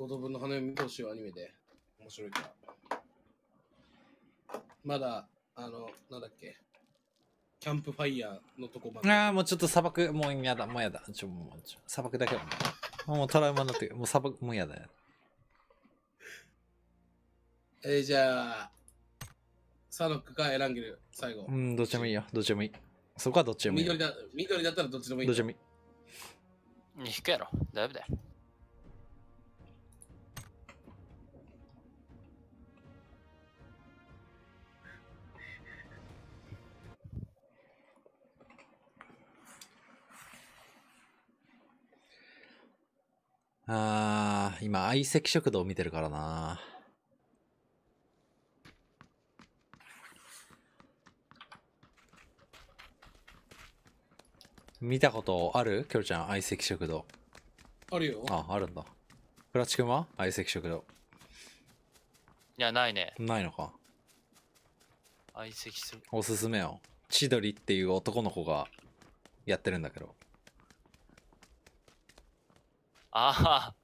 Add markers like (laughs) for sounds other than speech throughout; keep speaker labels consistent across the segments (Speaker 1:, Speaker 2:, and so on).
Speaker 1: 5等分の花嫁見てほしいわアニメで。面白いから。まだ、あの、なんだっけ。キャンプファイヤーのとこまで。
Speaker 2: ああ、もうちょっと砂漠、もうやだ、もうやだ。ちょ、もう、ちょ砂漠だけはもう。もうトラウマになってる。もう砂漠、もうやだよ。
Speaker 1: えー、じゃあ、サノックか選んげる、最後。
Speaker 2: うん、どっちでもいいよ。どっちでもいい。そこはどっちでもいいよ。
Speaker 1: 緑だ緑だったらどっちでもいい。
Speaker 2: どっちでもいい。
Speaker 3: 引くやろ。大丈夫だよ。
Speaker 2: あー、今、相席食堂見てるからな。見たことある？キョロちゃん、相席食堂。
Speaker 1: あるよ。
Speaker 2: あ、あるんだ。クラチ君は？相席食堂。
Speaker 3: いや、ないね。
Speaker 2: ないのか。
Speaker 3: 相席する。
Speaker 2: おすすめよ。千鳥っていう男の子がやってるんだけど。
Speaker 3: ああ。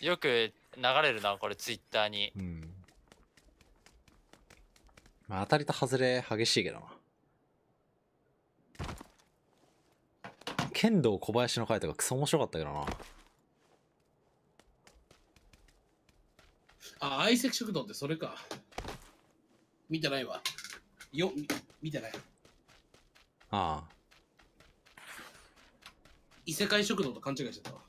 Speaker 3: よく流れるな、これ、ツイッターに。
Speaker 2: うん。まあ、当たりと外れ激しいけどな。剣道小林の回とかクソ面白かったけどな。
Speaker 1: あ、相席食堂ってそれか。見てないわ。よ、み見てない。
Speaker 2: ああ。
Speaker 1: 異世界食堂と勘違いしてたわ。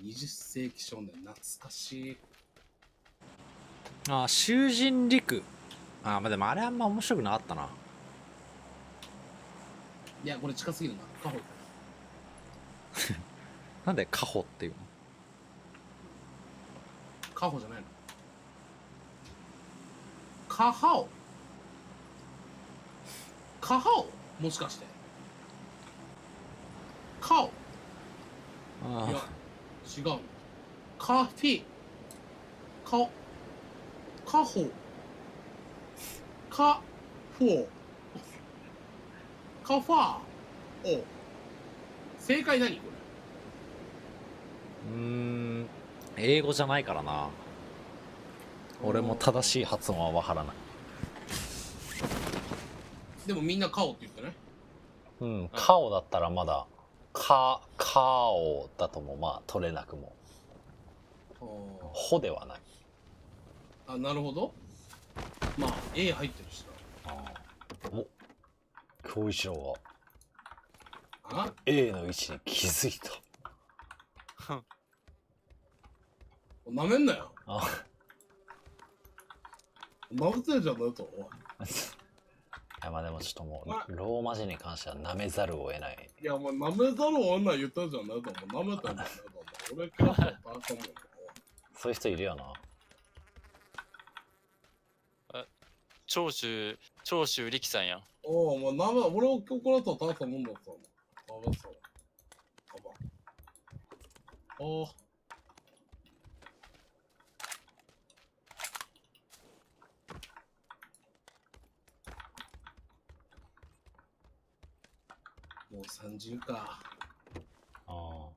Speaker 1: 20世紀少年、懐かしい。
Speaker 2: ああ、囚人陸。ああ、まあでもあれあんま面白くなかったな。
Speaker 1: いや、これ近すぎるな。カホ。(laughs)
Speaker 2: なんでカホっていうの？
Speaker 1: カホじゃないの。カハオ。カハオもしかして。カオ。いや
Speaker 2: あ、
Speaker 1: 違う。カフィ。カ、カホ。カフォー。カファー。お。正解何これ。
Speaker 2: うん、英語じゃないからな。俺も正しい発音はわからない。
Speaker 1: でもみんなカオって言ってね。
Speaker 2: うん、カオだったらまだ、カ、カオだともまあ取れなくも。ホではない。
Speaker 1: あ、なるほど。まあ、A 入ってるし
Speaker 2: お、京一郎が
Speaker 1: な。あ
Speaker 2: ？A の位置に気づいた。(laughs)
Speaker 1: なめんなよ。
Speaker 2: あ、
Speaker 1: なめてんじゃん、なと。おい
Speaker 2: いやまあでもちょっともう、ローマ字に関しては舐めざるを得ない。
Speaker 1: いや、お前、なめざるを得ない言ったじゃん、なと。なめたんだよ。俺、クラスのパーソンもん。
Speaker 2: そういう人いるよな。
Speaker 3: 長州、長州力さんやん。
Speaker 1: おお、お前、なめ、俺を今日この後大したもんだったの。なめそう。あば。もう30か。
Speaker 2: あ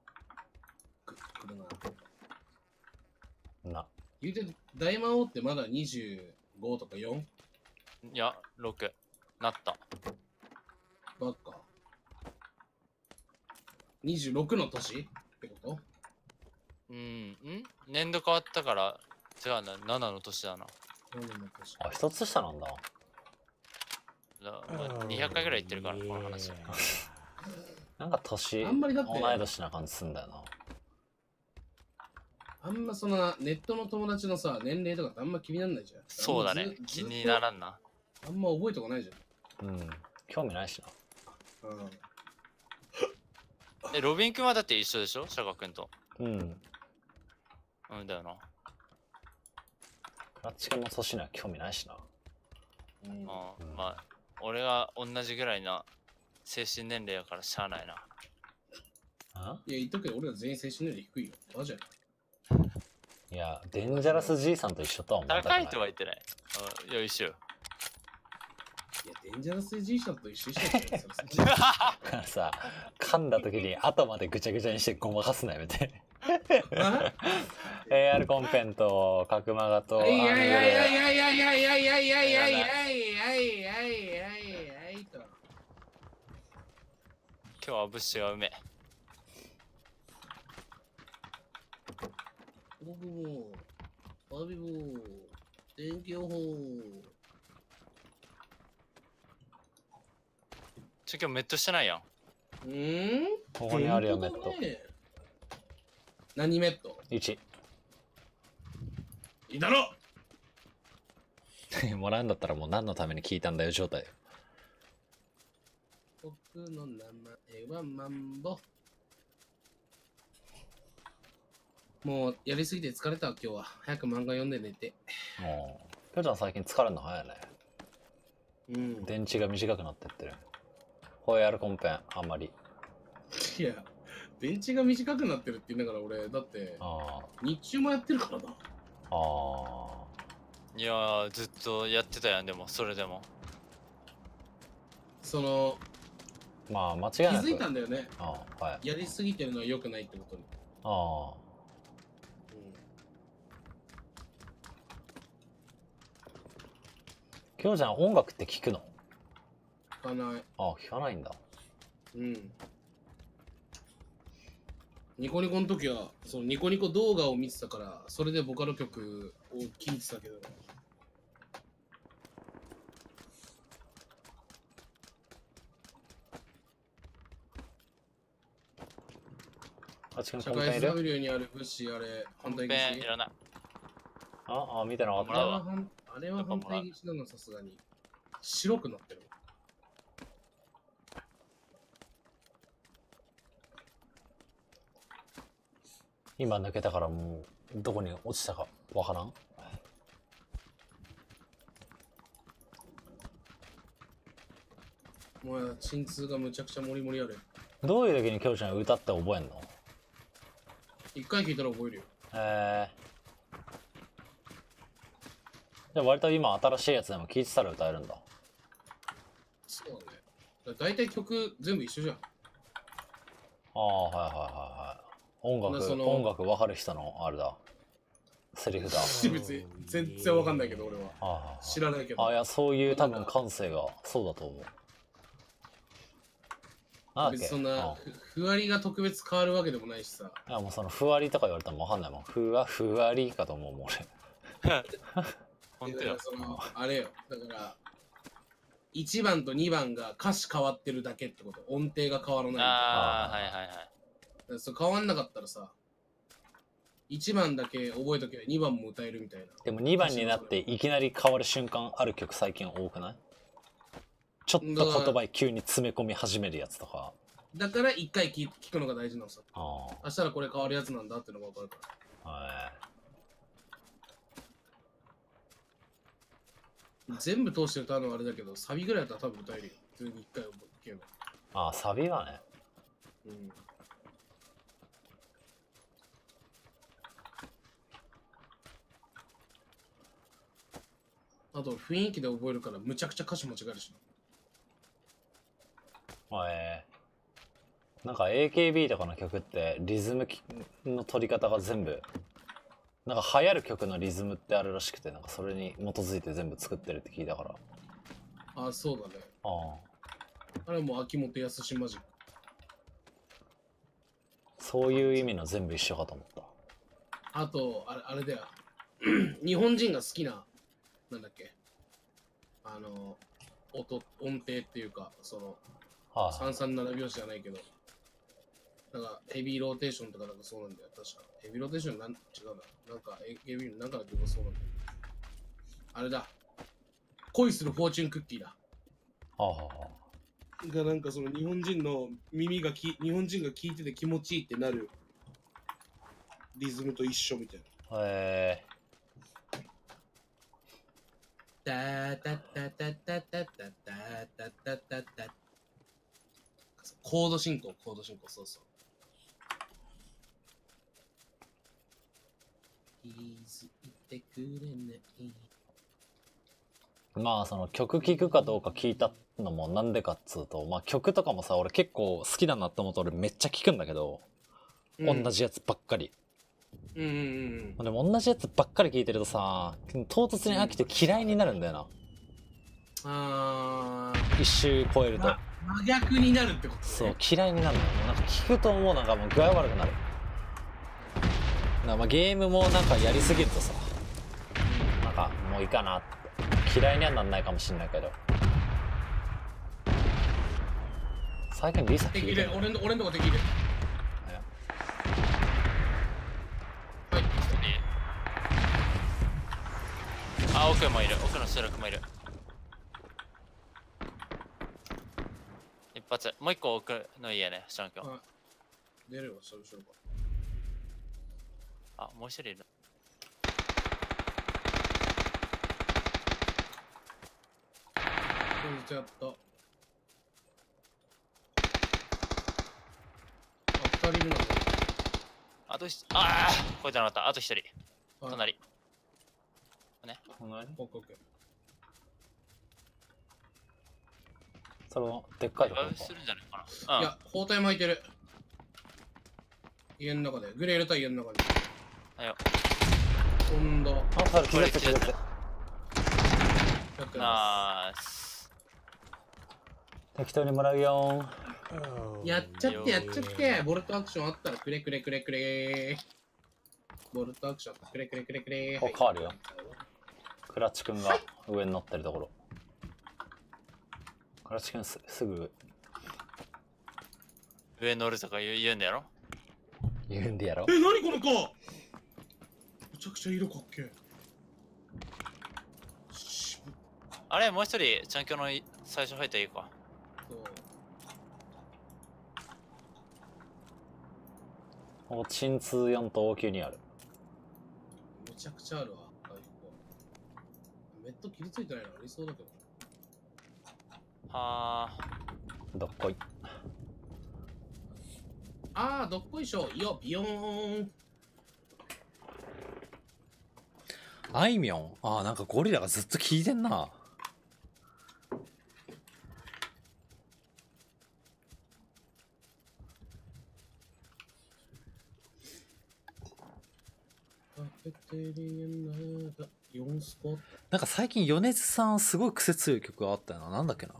Speaker 1: くくるな。
Speaker 2: あ。な。
Speaker 1: 言うて、大魔王ってまだ25とか 4?
Speaker 3: いや、6。なった。
Speaker 1: ばっか。26の年？ってこと？
Speaker 3: うん、ん？年度変わったから、違うな、7の年だな。
Speaker 1: ?7 の年。
Speaker 2: あ、一つ下なんだ。
Speaker 3: だまあ200回ぐらい言ってるから、この話。
Speaker 2: なんか年、
Speaker 1: あんまりだって
Speaker 2: 同い年な感じすんだよな。
Speaker 1: あんまそのネットの友達のさ、年齢とかってあんま気になんないじゃん。
Speaker 3: そうだね
Speaker 1: ず。
Speaker 3: 気にならんな。
Speaker 1: あんま覚えとかないじ
Speaker 2: うん。興味ないしな。
Speaker 1: ゃん。うん。
Speaker 3: え、ロビン君はだって一緒でしょ？シャガ君と。
Speaker 2: うん。
Speaker 3: うんだよな。
Speaker 2: クラッチ君の年には興味ないしな。
Speaker 1: うん
Speaker 3: うん、まあ、俺が同じぐらいな精神年齢やからしゃあないな。
Speaker 2: あ？
Speaker 1: いや、言っとくけど、俺ら全員精神年齢低いよ。マジや。
Speaker 2: いや、デンジャラス爺さんと一緒とは思わない。
Speaker 3: 高いとは言ってない。うん、よいしょ。
Speaker 1: や、デンジャラス G シャと一緒にしたらそれそれ
Speaker 2: だからさ、噛んだ時に後までぐちゃぐちゃにしてごまかすなやめて。
Speaker 1: あ
Speaker 2: AR (laughs) コンペンと角マガとアングル
Speaker 1: いやいやいやいやいやいやいやいやいやいやいやいやいやいやいやと。
Speaker 3: 今日はブッシュがうめえ。
Speaker 1: 僕も、アビも、天気予報。
Speaker 3: ちょ今日メットしてないやん。
Speaker 1: うん？
Speaker 2: ここにあるよメット。
Speaker 1: 何メット
Speaker 2: 1。
Speaker 1: いいだろ！(laughs)
Speaker 2: もらうんだったらもう何のために聞いたんだよ状態
Speaker 1: の名前はマンボ。もうやりすぎて疲れたわ今日は。早く漫画読んで寝て。
Speaker 2: もう、きょうちゃん最近疲れるの早いね。
Speaker 1: うん。
Speaker 2: 電池が短くなってってる。ホイアルコンペン、あんまり。
Speaker 1: いや、電池が短くなってるって言いながら俺、だって
Speaker 2: あ
Speaker 1: 日中もやってるからな。
Speaker 2: あ。あ
Speaker 3: いやーずっとやってたやんでもそれでも
Speaker 1: その、
Speaker 2: あ。まあ、間違い
Speaker 1: 気
Speaker 2: なく。
Speaker 1: づいたんだよね。
Speaker 2: ああ、はい。
Speaker 1: やりすぎてるのは良くないってことに。
Speaker 2: ああ。きょうちゃん音楽って聞くの？
Speaker 1: うん。聞かない。
Speaker 2: ああ、聞かないんだ。
Speaker 1: うん。ニコニコの時は、そのニコニコ動画を見てたから、それでボカロ曲を聴いてたけど、
Speaker 2: あっちくん
Speaker 1: 社
Speaker 2: コンペンいる
Speaker 1: ？SW にある物資あれ、反対
Speaker 3: ペンい
Speaker 1: 岸
Speaker 3: らない
Speaker 2: ああ、見てなかっ
Speaker 1: あれ
Speaker 3: もらうわ
Speaker 1: は反あれは反対岸なの、さすがに。白くなってる。
Speaker 2: 今抜けたからもう、どこに落ちたかわからん？
Speaker 1: もう鎮痛がむちゃくちゃモリモリある。
Speaker 2: どういう時にきょうちゃん歌って覚えんの？
Speaker 1: 一回聞いたら覚えるよ。
Speaker 2: えー。じゃあ割と今新しいやつでも聴いてたら歌えるんだ。
Speaker 1: そうだね。だ大体曲全部一緒じゃん。
Speaker 2: ああ、はいはいはいはい。音楽、
Speaker 1: なその
Speaker 2: 音楽わかる人のあれだ。セリフだ。(laughs)
Speaker 1: 別に全然わかんないけど俺は。
Speaker 2: あ
Speaker 1: 知らないけど。
Speaker 2: あ、いや、そういう多分感性がそうだと思う。なんだっけ
Speaker 1: 別にそんな
Speaker 2: あ
Speaker 1: ふふわりが特別変わるわけでもないしさ。
Speaker 2: いやもうそのふわりとか言われたらもうわかんないもん。ふわ、ふわりかと思うもん俺。
Speaker 3: 本当よ
Speaker 1: そのあれよ。だから、1番と2番が歌詞変わってるだけってこと。音程が変わらない。
Speaker 3: ああはいはいはい
Speaker 1: そう変わんなかったらさ、1番だけ覚えとけば2番も歌えるみたいな。
Speaker 2: でも2番になっていきなり変わる瞬間ある曲最近多くない？ちょっと言葉急に詰め込み始めるやつとか。
Speaker 1: だから1回聞聞くのが大事なのさ。
Speaker 2: あ
Speaker 1: 明日らこれ変わるやつなんだってのが分かるから。
Speaker 2: あ。はい。
Speaker 1: 全部通して歌うのはあれだけど、サビぐらいだったら多分歌えるよ。普通に1回覚えけば。
Speaker 2: ああ、サビはね。
Speaker 1: うん。あと雰囲気で覚えるからむちゃくちゃ歌詞間違えるし
Speaker 2: えー、なんか AKB とかの曲ってリズムきの取り方が全部なんか流行る曲のリズムってあるらしくてなんかそれに基づいて全部作ってるって聞いたから
Speaker 1: な。あ、そうだね。
Speaker 2: ああ
Speaker 1: あれはもう秋元康マジック。
Speaker 2: そういう意味の全部一緒かと思った
Speaker 1: あと、あれあれだよ。(clears throat) 日本人が好きな、なんだっけ。あの、音、音程っていうか、その、
Speaker 2: はあ、
Speaker 1: 337拍子じゃないけど。なんか、ヘビーローテーションとかなんかそうなんだよ、確か。ヘビーローテーションなん違うな。なんか、AKB の中の曲がそうなんだよ。あれだ。恋するフォーチュンクッキーだ。
Speaker 2: はあ、はあ、
Speaker 1: がなんかその日本人の耳がき、日本人が聞いてて気持ちいいってなるリズムと一緒みたいな。へえ。タタタタタタコード進行、コード進行、そうそう。気づいてくれない。
Speaker 2: まあその曲聴くかどうか聞いたのもなんでかっつうと、まあ曲とかもさ、俺結構好きだなって思うと俺めっちゃ聴くんだけど、同じやつばっかり。
Speaker 1: うんうんうん
Speaker 2: でも同じやつばっかり聴いてるとさ、唐突に飽きて嫌いになるんだよな。
Speaker 1: あー
Speaker 2: 一周超えると。
Speaker 1: あ真逆になるってことね
Speaker 2: そう、嫌いになるのよ。もうなんか聞くともうなんかもう具合悪くなる。だからまあゲームもなんかやりすぎるとさ、なんかもういいかなって。嫌いにはなんないかもしんないけど。最近リサ聞
Speaker 1: 敵い
Speaker 2: いてる
Speaker 1: る俺の俺のとこ敵いるはい
Speaker 3: あ奥もいる奥の集落もいる一発。もう一個奥の家ねシャンキョン
Speaker 1: はい。出るわそろそろか。
Speaker 3: あもう一人いる。
Speaker 1: 本日やった。あ二人目なの
Speaker 3: あと一ああこいつなかった。あと一人。
Speaker 1: はい。
Speaker 3: 隣
Speaker 2: 何
Speaker 1: オッケーオッケー
Speaker 2: それのでっかいところ。
Speaker 3: リバイブするんじゃないかな。うん
Speaker 1: いや包帯巻いてる。家の中で。グレー入れた家の中に
Speaker 3: はいよ
Speaker 1: 飛んだや
Speaker 2: あ、それ気絶気絶
Speaker 1: って。ま
Speaker 3: ナイス。
Speaker 2: 適当にもらうよ
Speaker 1: すやっちゃってやっちゃって。ボルトアクションあったらくれくれくれくれ。ボルトアクションくれくれくれくれ。
Speaker 2: お変わるよ。クラッチくんが上に乗ってるところ。クラッチくんすすぐ。
Speaker 3: 上乗るとか言う言うんだやろ？
Speaker 2: 言うんでやろ？
Speaker 1: え、なにこの子？めちゃくちゃ色かっけ
Speaker 3: あれもう一人チャンキョのい最初入ったらいいか。
Speaker 1: と
Speaker 2: お鎮痛4と応急にある。
Speaker 1: めちゃくちゃあるわ。回復メット切りついてないのありそうだけど
Speaker 3: はあ
Speaker 2: どっこい。
Speaker 1: あーどっこいしょ。よビヨーン。
Speaker 2: あいみょん。あーなんかゴリラがずっと聞いてんな。
Speaker 1: カフェテリアナダ4スポット。
Speaker 2: なんか最近米津さんすごい癖強い曲があったよな。なんだっけな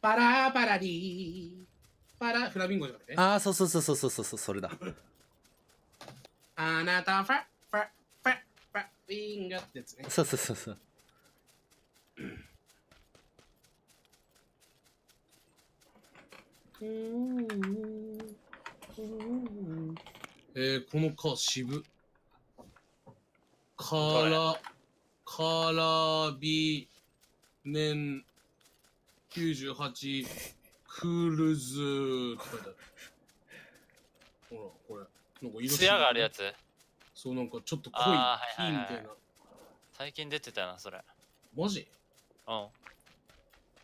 Speaker 1: パラパラリー。パラフラミンゴじゃなくて
Speaker 2: ああそうそうそうそうそうそうそれだ。
Speaker 1: あなたファファファファフィンガってやつね。
Speaker 2: そうそうそうそう。
Speaker 1: えー、このカー渋。カラカラビネン98クルズって書いてあるほらこれ。なんか色
Speaker 3: ツヤがあるやつ？
Speaker 1: そうなんかちょっと濃い。
Speaker 3: あーはいはいはい
Speaker 1: 金みたいな。
Speaker 3: 最近出てたよなそれ。
Speaker 1: マジ？
Speaker 3: うん。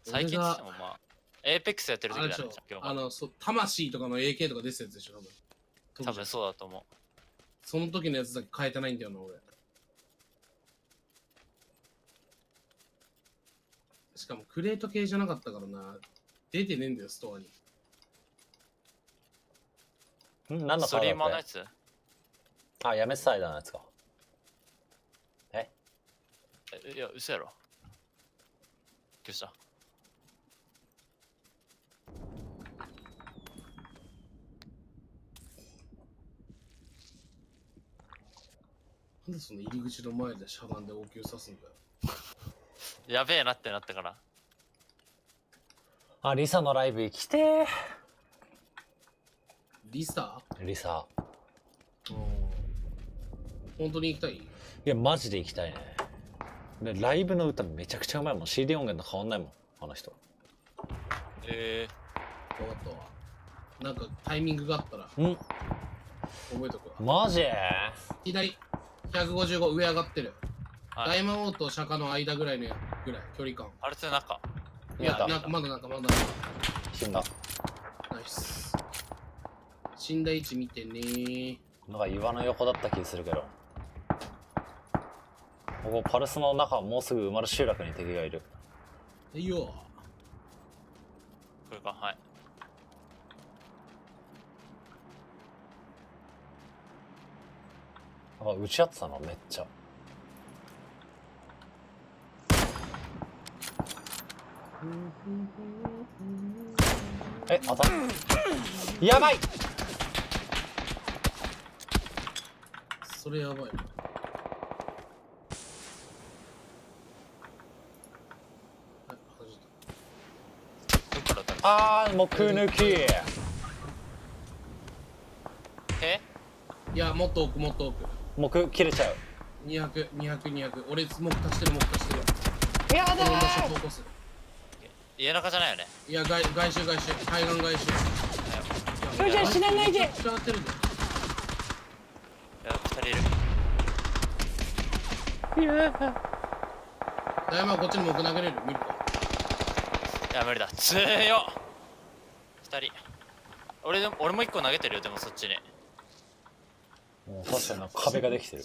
Speaker 3: 最近ってもま。あエーペックスやってる時だね
Speaker 1: あのそう魂とかの AK とか出てたやつでしょ多分。
Speaker 3: 多分そうだと思う。
Speaker 1: その時のやつだけ変えてないんだよな俺しかもクレート系じゃなかったからな。出てねえんだよストアに。
Speaker 2: ん。何の
Speaker 3: ストリーマーの
Speaker 2: だっ
Speaker 3: やつ？
Speaker 2: けあやめサイダーのやつか。え？
Speaker 3: えいや嘘やろ。どうした？
Speaker 1: なんでその入り口の前でしゃがんで応急刺すんだよ
Speaker 3: やべえなってなったから。
Speaker 2: あリサのライブ行きて
Speaker 1: リサ？
Speaker 2: ーリサ。
Speaker 1: うん。本当に行きたい？
Speaker 2: いやマジで行きたいね。でライブの歌めちゃくちゃうまいもん。CD 音源と変わんないもんあの人。
Speaker 3: え。
Speaker 1: 分かったわ。なんかタイミングがあったら
Speaker 2: ん。
Speaker 1: 覚えとくわ。
Speaker 2: マジ？
Speaker 1: 左155上上がってる、
Speaker 3: ー、はい、
Speaker 1: 大魔王と釈迦の間ぐらいのぐらい距離感。
Speaker 3: あれって中？
Speaker 1: いや
Speaker 2: 見えた。
Speaker 1: なんかまだなんかまだ。
Speaker 2: 死んだ。
Speaker 1: ナイス。死んだ位置見てね
Speaker 2: なんか岩の横だった気するけど。ここパルスの中もうすぐ埋まる集落に敵がいる。
Speaker 1: いいよ。
Speaker 3: これかはい。
Speaker 2: あ撃ち合ってたのめっちゃえ当たっやばい。
Speaker 1: それやばい。
Speaker 2: あーも抜き。
Speaker 3: え？
Speaker 1: いやもっと奥もっと奥。
Speaker 2: 木切れちゃう。
Speaker 1: 200200200200俺スモーク足してるも足してる。
Speaker 2: や
Speaker 1: この場所投稿す。る
Speaker 3: 家中じゃないよね？
Speaker 1: いや外外周外周。海岸外周。
Speaker 2: それじゃあ死なないで。
Speaker 1: めちゃくちゃ当てるで。
Speaker 3: いや二人いる。
Speaker 1: 大山こっちにも奥投げれる？見るか。
Speaker 3: いや無理だ。強っ。二人。俺でも俺も一個投げてるよでもそっちに。
Speaker 2: もう確かに壁ができてる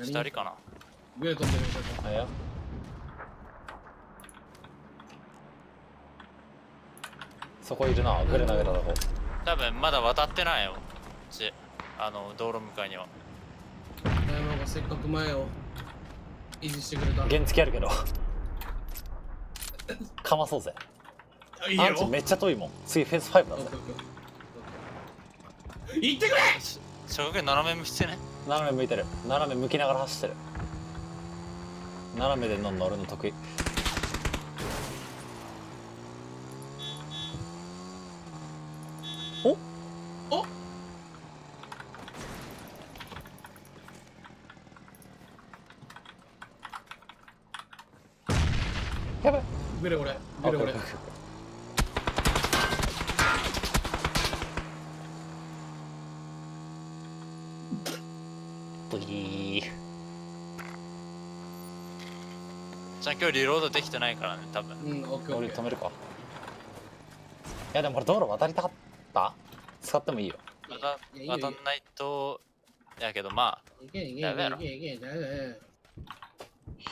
Speaker 1: やり
Speaker 3: 二人かな。
Speaker 1: 上飛んでる
Speaker 2: そこいるなグレ投げたと。こ
Speaker 3: 多分まだ渡ってないよ。ちあの道路向かいには。
Speaker 1: 大山がせっかく前を維持してくれた。
Speaker 2: 原付あるけど。かまそうぜ。
Speaker 1: いいよ。
Speaker 2: アンチめっちゃ遠いもん。次フェース5だぜ。
Speaker 1: 行ってくれ！
Speaker 3: 小学斜め向きてね
Speaker 2: 斜め向いてる。斜め向きながら走ってる。斜めで乗るの俺の得意。お？
Speaker 1: っ
Speaker 2: やばい
Speaker 1: グレ俺グレ俺
Speaker 3: じゃあ今日リロードできてないからね多分。
Speaker 1: うんオッケー
Speaker 2: 俺止めるか。いやでもこれ道路渡りたかった。使ってもいいよ。
Speaker 3: 渡んないとやけどまあ。
Speaker 1: いけいけいけ
Speaker 3: やべえない
Speaker 1: けいけ。いけ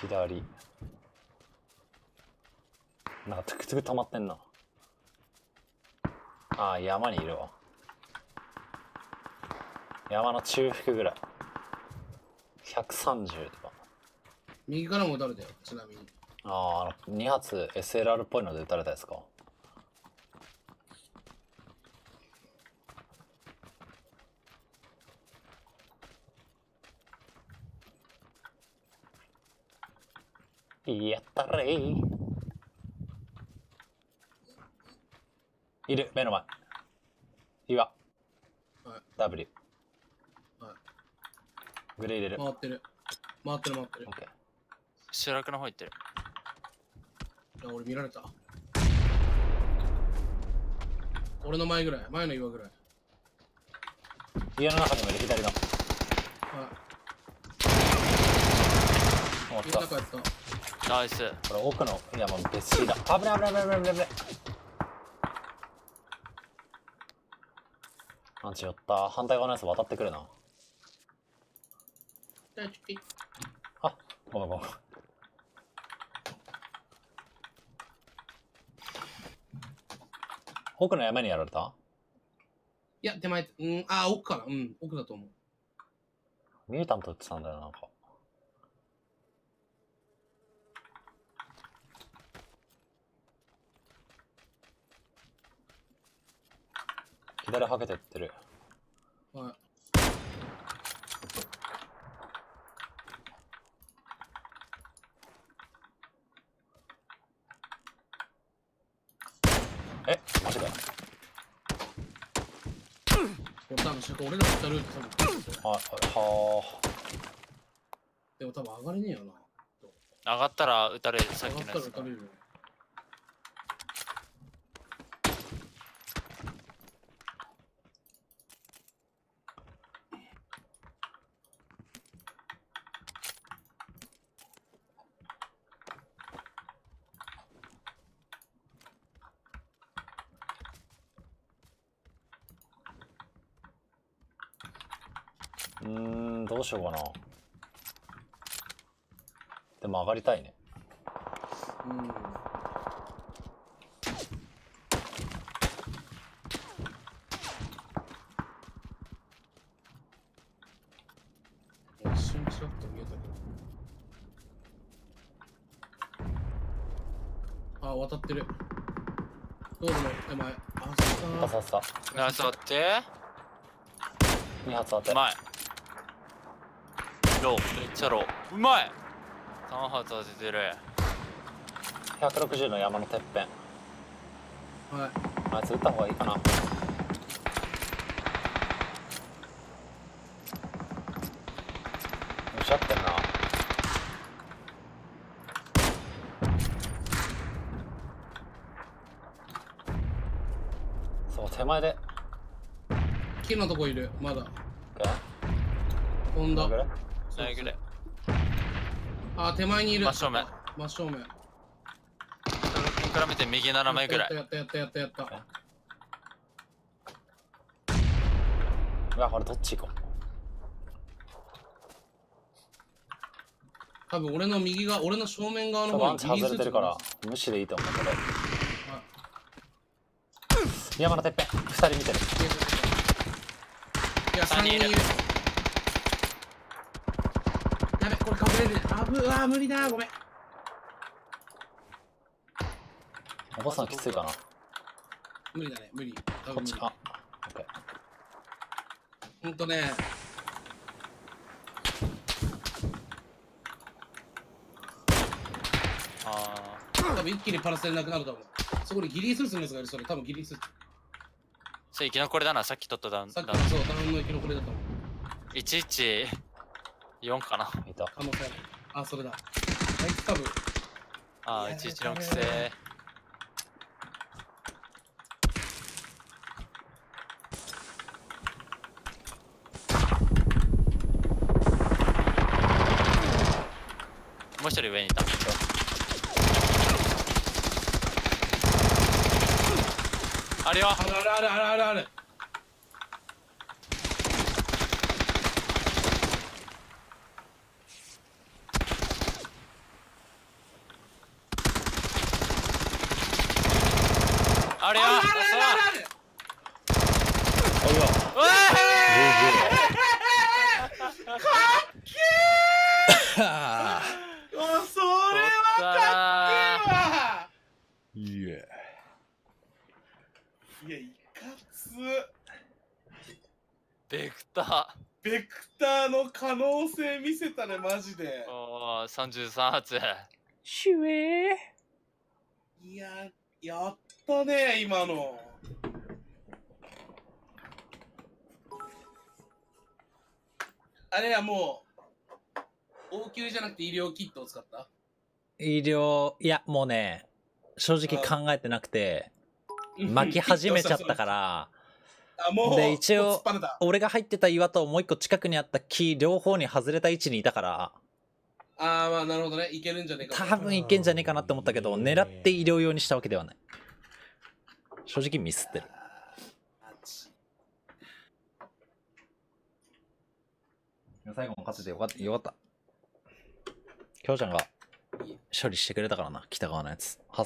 Speaker 2: 左。なんかトゥクトゥク止まってんな。ああ山にいるわ。山の中腹ぐらい130とか。
Speaker 1: 右からも撃たれたよちなみに。
Speaker 2: あああの2発 SLR っぽいので撃たれたやつか。やったれ。いいる目の前。岩
Speaker 1: はい
Speaker 2: W
Speaker 1: はい
Speaker 2: グレー入れる。
Speaker 1: 回ってる。回ってる回ってる。
Speaker 2: OK
Speaker 3: 集落の方行ってる。
Speaker 1: いや俺見られた。俺の前ぐらい。前の岩ぐらい。
Speaker 2: 家の中にもいる。左の。
Speaker 1: は
Speaker 2: 終わっ
Speaker 1: い
Speaker 2: た
Speaker 1: 中やった。
Speaker 3: ナイス。
Speaker 2: これ奥のいやもう別シーだ。危ない危ない危ない危ない危ない。危ないアンチ寄った。反対側のやつ渡ってくるな
Speaker 1: 大ちょい
Speaker 2: あごめんごめん奥の山にやられた？
Speaker 1: いや手前うんあ奥かな。うん奥だと思う。
Speaker 2: ミュータンってたんだよなんか。左はけてってる。
Speaker 1: はい
Speaker 2: えマジかよ
Speaker 1: これ多分俺らが来たルート多分
Speaker 2: あは
Speaker 1: でも多分上がれねえよな。
Speaker 3: 上がったら撃たれるさっ
Speaker 1: 上がった
Speaker 3: きのやつ
Speaker 1: ら撃たれる
Speaker 2: ーんどうしようかなでも上がりたいね
Speaker 1: うん。一瞬ちらっと見えたけど。あ、渡ってる。道路の手前。あ、そっか。
Speaker 2: さささ
Speaker 3: ナイスあって
Speaker 2: 2発当て
Speaker 3: うまいローめっちゃロー。うまい。3発当ててる。
Speaker 2: 160の山のてっぺん。
Speaker 1: はい。
Speaker 2: あいつ撃った方がいいかな。おっしゃってんな。そう手前で。
Speaker 1: 木のとこいる。まだ。飛んだあ、手前にいる。
Speaker 3: 真正面。
Speaker 1: 真正面。
Speaker 3: 比べて右斜めぐらい。
Speaker 1: やったやったやったやったやった。
Speaker 2: うわこれどっち行こう。
Speaker 1: 多分俺の右側、俺の正面側の方
Speaker 2: ワンチ外れてるから無視でいいと思うけど。山のてっぺん2人見てる。
Speaker 1: いや、3人いる。やべ、これ隠れる。あぶ、うわ、無理だ、ごめん。
Speaker 2: おばさんきついかな
Speaker 1: 無理だね、無理。多分無理。
Speaker 2: こっちあ
Speaker 1: ほんとね、
Speaker 3: あ
Speaker 1: 多分一気にパラセルなくなると思う。そこにギリースーツのやつがいる、それ。多分ギリースーツ。
Speaker 3: ーそれ生き残りだなさっき取ったダウン
Speaker 1: さっきのそう、ダウンの生き残りだと思う。
Speaker 3: 114かない
Speaker 2: た
Speaker 1: 可能性ある。あ、それだ。あいつ多分、
Speaker 3: ああ
Speaker 1: いや
Speaker 3: 114規制もう一人上にいた。あるよ。
Speaker 1: あるあるあるあるあるある。
Speaker 3: あるよ
Speaker 1: あるあるあるある
Speaker 2: おいよ
Speaker 3: うわ
Speaker 1: あそれ
Speaker 3: 取ったな
Speaker 1: は
Speaker 2: イエ
Speaker 1: いや、いかつ。
Speaker 3: ベクタ
Speaker 1: ベクターの可能性見せたね、マジで
Speaker 3: ー。おー33発
Speaker 2: シュエ
Speaker 1: いや、やったね、今の。あれはもう、応急じゃなくて医療キットを使った？
Speaker 2: 医療いやもうね正直考えてなくて巻き始めちゃったからで一応俺が入ってた岩ともう一個近くにあった木両方に外れた位置にいたから。
Speaker 1: ああ、まあなるほどね。いけるんじゃねえかと。
Speaker 2: 多分いけんじゃねえかなって思ったけど狙って医療用にしたわけではない。正直ミスってる。最後も勝ててよかった。よかった。きょうちゃんが処理してくれたからな北側のやつ。挟